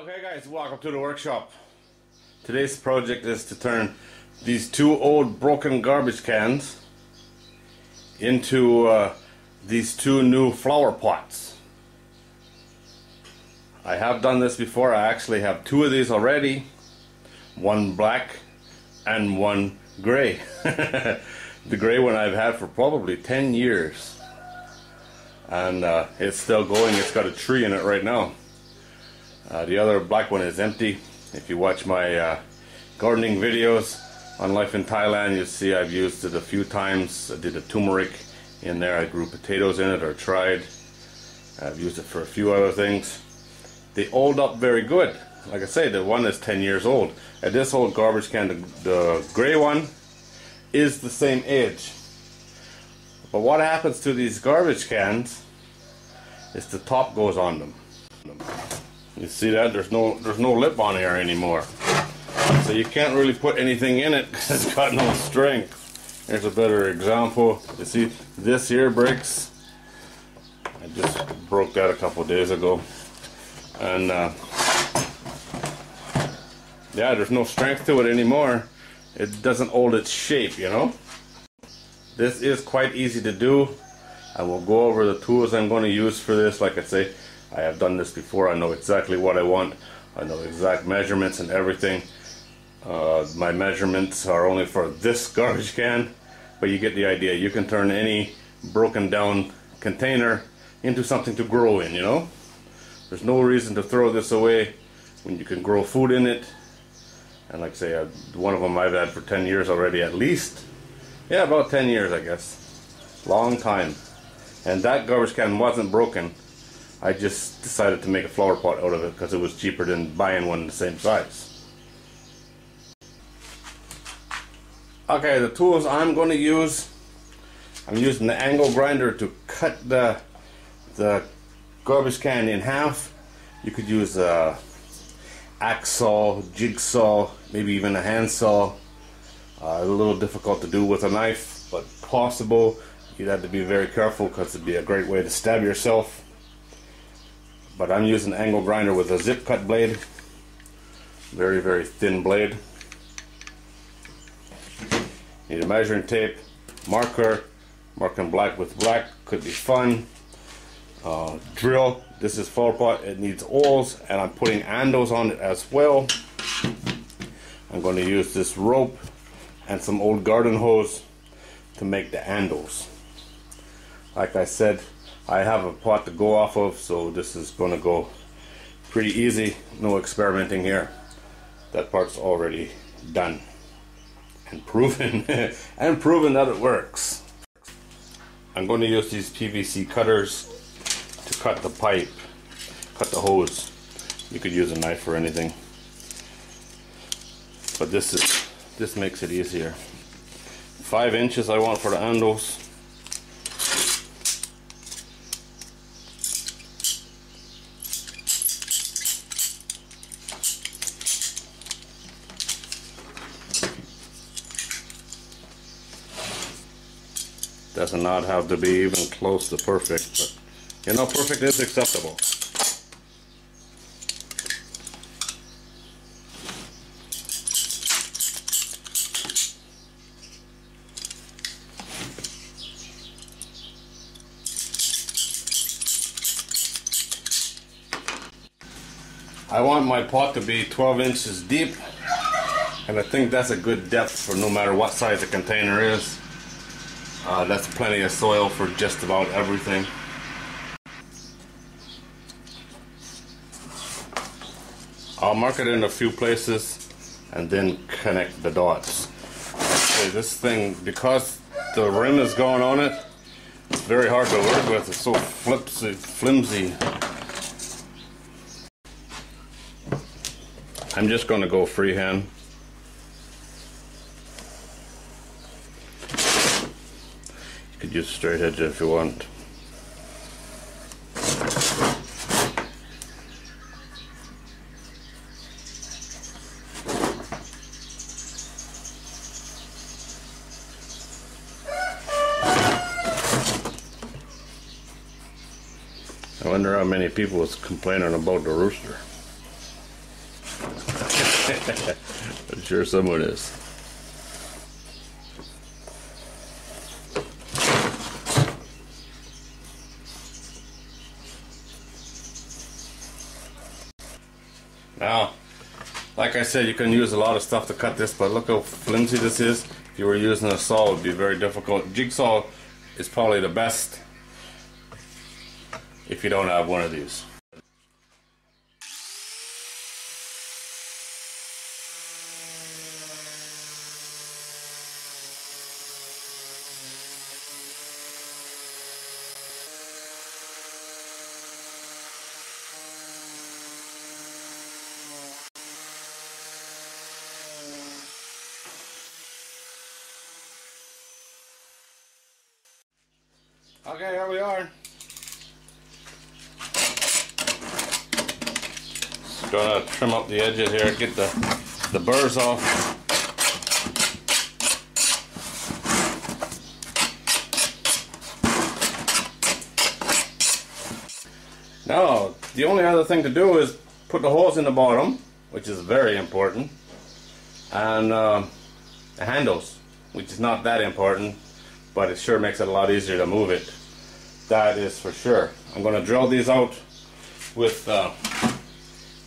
Okay guys, welcome to the workshop. Today's project is to turn these two old broken garbage cans into uh, these two new flower pots. I have done this before, I actually have two of these already. One black and one gray. the gray one I've had for probably 10 years. And uh, it's still going, it's got a tree in it right now. Uh, the other black one is empty. If you watch my uh, gardening videos on life in Thailand, you'll see I've used it a few times. I did a turmeric in there. I grew potatoes in it or tried. I've used it for a few other things. They hold up very good. Like I say, the one is 10 years old. And this old garbage can, the, the gray one, is the same age. But what happens to these garbage cans is the top goes on them. You see that? There's no there's no lip on here anymore. So you can't really put anything in it because it's got no strength. Here's a better example. You see this here breaks. I just broke that a couple days ago. And uh, yeah, there's no strength to it anymore. It doesn't hold its shape, you know. This is quite easy to do. I will go over the tools I'm going to use for this. Like I say, I have done this before. I know exactly what I want. I know exact measurements and everything. Uh, my measurements are only for this garbage can, but you get the idea. You can turn any broken down container into something to grow in, you know? There's no reason to throw this away when you can grow food in it. And like I say, uh, one of them I've had for 10 years already at least. Yeah, about 10 years I guess. Long time. And that garbage can wasn't broken I just decided to make a flower pot out of it because it was cheaper than buying one the same size. Okay, the tools I'm going to use, I'm using the angle grinder to cut the, the garbage can in half. You could use a axe saw, jigsaw, maybe even a handsaw. Uh, a little difficult to do with a knife, but possible. You'd have to be very careful because it'd be a great way to stab yourself but I'm using angle grinder with a zip cut blade. Very very thin blade. Need a measuring tape marker marking black with black could be fun. Uh, drill this is full pot it needs oils and I'm putting andos on it as well. I'm going to use this rope and some old garden hose to make the andos. Like I said I have a pot to go off of so this is going to go pretty easy. No experimenting here. That part's already done and proven and proven that it works. I'm going to use these PVC cutters to cut the pipe cut the hose. You could use a knife or anything. But this is this makes it easier. Five inches I want for the handles does not have to be even close to perfect, but you know, perfect is acceptable. I want my pot to be 12 inches deep and I think that's a good depth for no matter what size the container is. Uh, that's plenty of soil for just about everything. I'll mark it in a few places and then connect the dots. Okay, this thing, because the rim is going on it, it's very hard to work with. It's so flipsy, flimsy. I'm just going to go freehand. Use straight edge if you want. I wonder how many people was complaining about the rooster. I'm sure someone is. Now, like I said, you can use a lot of stuff to cut this, but look how flimsy this is. If you were using a saw, it would be very difficult. Jigsaw is probably the best if you don't have one of these. Okay, here we are. Just gonna trim up the edges here, get the, the burrs off. Now, the only other thing to do is put the holes in the bottom, which is very important, and uh, the handles, which is not that important but it sure makes it a lot easier to move it. That is for sure. I'm going to drill these out with, uh,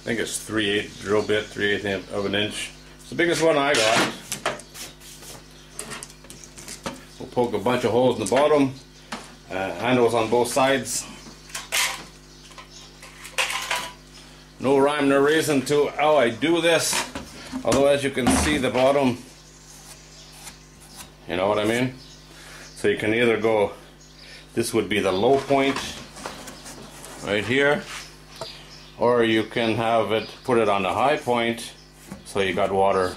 I think it's 3 8 drill bit, 3 8 of an inch. It's the biggest one I got. We'll poke a bunch of holes in the bottom, uh, handles on both sides. No rhyme nor reason to how I do this, although as you can see the bottom, you know what I mean? So you can either go, this would be the low point right here, or you can have it, put it on the high point, so you got water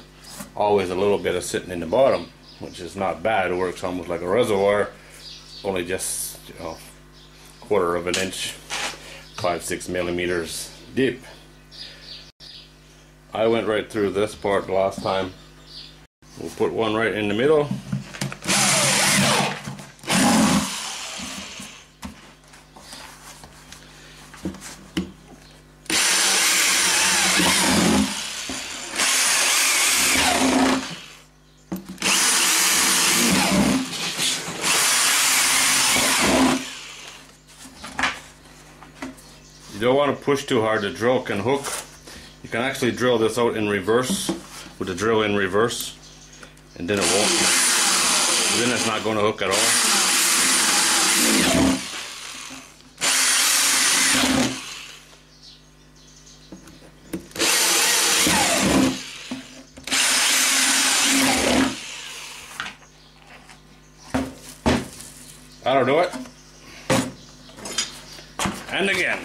always a little bit of sitting in the bottom, which is not bad. It works almost like a reservoir, only just, you know, quarter of an inch, five, six millimeters deep. I went right through this part last time. We'll put one right in the middle. Don't want to push too hard, the drill can hook. You can actually drill this out in reverse, with the drill in reverse, and then it won't, then it's not going to hook at all. That'll do it. And again.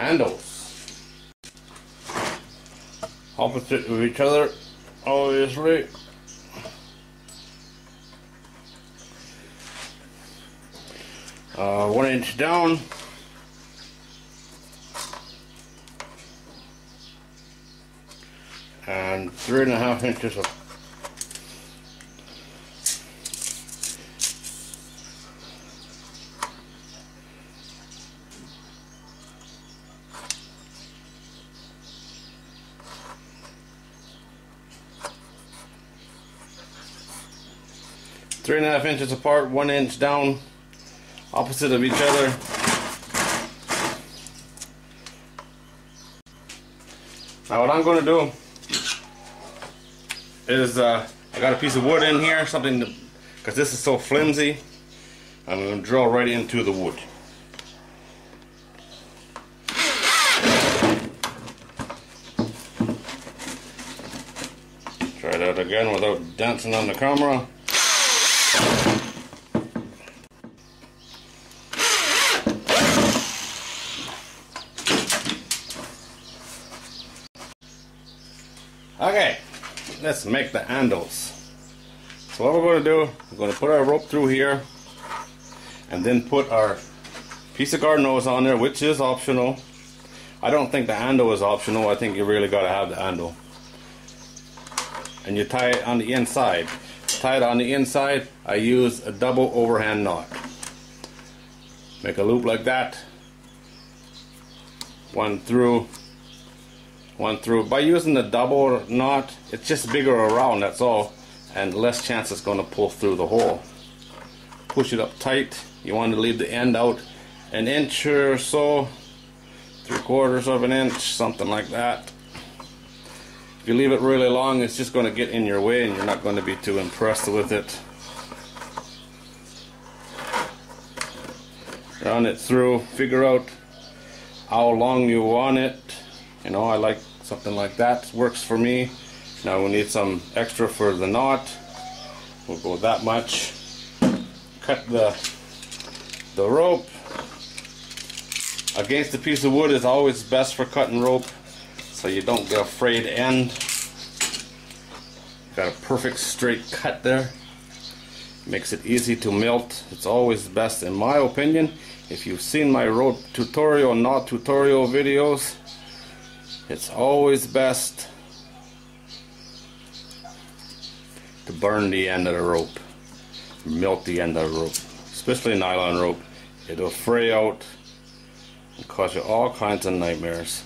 Handles. Opposite of each other, obviously. Uh, one inch down. And three and a half inches of three and a half inches apart, one inch down, opposite of each other. Now what I'm going to do is uh, I got a piece of wood in here, something because this is so flimsy. I'm going to drill right into the wood. Try that again without dancing on the camera. Okay, let's make the handles. So what we're going to do, we're going to put our rope through here and then put our piece of garden hose on there, which is optional. I don't think the handle is optional. I think you really got to have the handle. And you tie it on the inside. Tie it on the inside. I use a double overhand knot. Make a loop like that. one through, one through. By using the double knot, it's just bigger around, that's all, and less chance it's going to pull through the hole. Push it up tight. You want to leave the end out an inch or so, three quarters of an inch, something like that. If you leave it really long, it's just going to get in your way and you're not going to be too impressed with it. Run it through, figure out how long you want it. You know, I like something like that, works for me. Now we need some extra for the knot. We'll go that much. Cut the, the rope. Against a piece of wood is always best for cutting rope so you don't get a frayed end. Got a perfect straight cut there. Makes it easy to melt. It's always best in my opinion. If you've seen my rope tutorial, not tutorial videos, it's always best to burn the end of the rope. Melt the end of the rope. Especially nylon rope. It'll fray out and cause you all kinds of nightmares.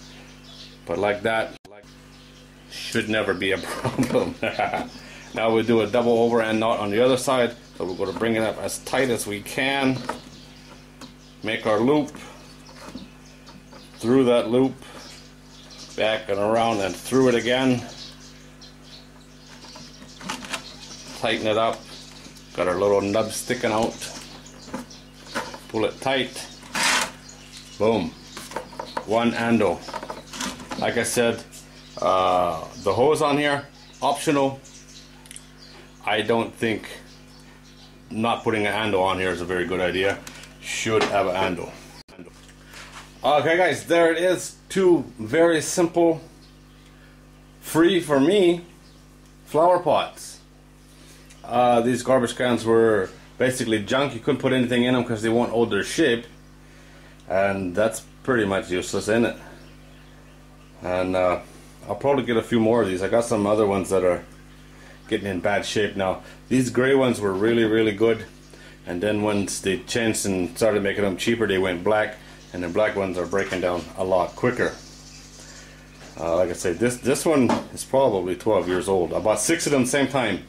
But like that, like, should never be a problem. now we'll do a double overhand knot on the other side. So we're going to bring it up as tight as we can. Make our loop. Through that loop. Back and around and through it again. Tighten it up. Got our little nub sticking out. Pull it tight. Boom. One handle oh. Like I said uh, the hose on here optional. I don't think not putting a handle on here is a very good idea. Should have a handle. Okay guys there it is. Two very simple free for me flower pots. Uh, these garbage cans were basically junk. You couldn't put anything in them because they won't hold their shape and that's pretty much useless in it and uh, I'll probably get a few more of these. I got some other ones that are getting in bad shape now. These gray ones were really, really good. And then once they changed and started making them cheaper, they went black. And the black ones are breaking down a lot quicker. Uh, like I said, this this one is probably 12 years old. I bought six of them same time.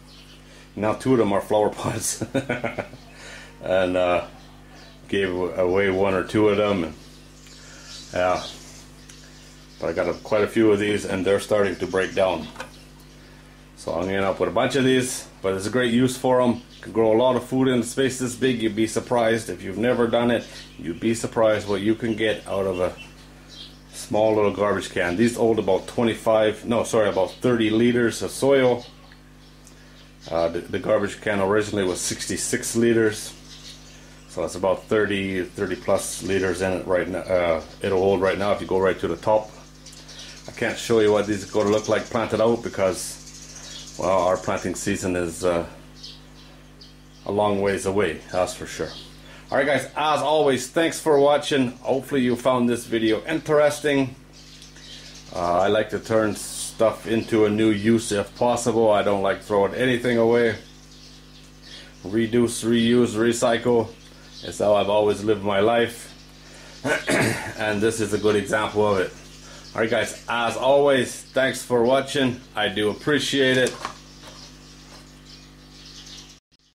Now two of them are flower pots. and uh, gave away one or two of them. Yeah, but I got a, quite a few of these and they're starting to break down. So I'm going to end up with a bunch of these, but it's a great use for them. You can grow a lot of food in a space this big. You'd be surprised if you've never done it. You'd be surprised what you can get out of a small little garbage can. These hold about 25, no, sorry, about 30 liters of soil. Uh, the, the, garbage can originally was 66 liters. So it's about 30, 30 plus liters in it right now. Uh, it'll hold right now if you go right to the top. I can't show you what these are going to look like planted out because, well, our planting season is uh, a long ways away, that's for sure. Alright guys, as always, thanks for watching. Hopefully you found this video interesting. Uh, I like to turn stuff into a new use if possible. I don't like throwing anything away. Reduce, reuse, recycle is how I've always lived my life. and this is a good example of it. Alright guys, as always, thanks for watching. I do appreciate it.